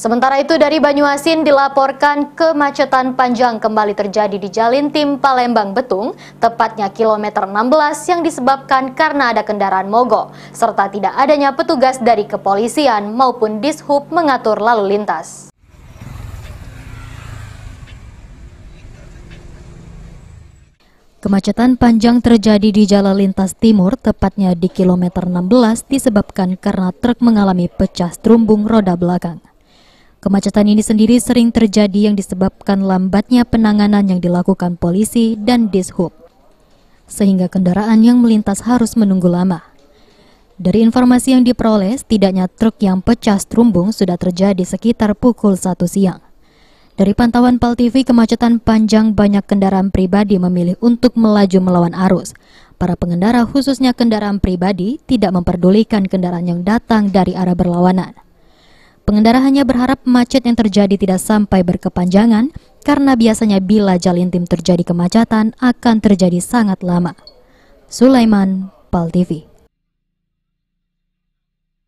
Sementara itu dari Banyuasin dilaporkan kemacetan panjang kembali terjadi di Jalin Tim Palembang Betung, tepatnya kilometer 16 yang disebabkan karena ada kendaraan mogok, serta tidak adanya petugas dari kepolisian maupun dishub mengatur lalu lintas. Kemacetan panjang terjadi di jalan lintas timur, tepatnya di kilometer 16, disebabkan karena truk mengalami pecah terumbung roda belakang. Kemacetan ini sendiri sering terjadi yang disebabkan lambatnya penanganan yang dilakukan polisi dan dishub, sehingga kendaraan yang melintas harus menunggu lama. Dari informasi yang diperoleh, setidaknya truk yang pecah terumbung sudah terjadi sekitar pukul 1 siang. Dari pantauan PAL TV, kemacetan panjang banyak kendaraan pribadi memilih untuk melaju melawan arus. Para pengendara khususnya kendaraan pribadi tidak memperdulikan kendaraan yang datang dari arah berlawanan. Pengendara hanya berharap macet yang terjadi tidak sampai berkepanjangan karena biasanya bila jalin tim terjadi kemacetan akan terjadi sangat lama. Sulaiman, PAL TV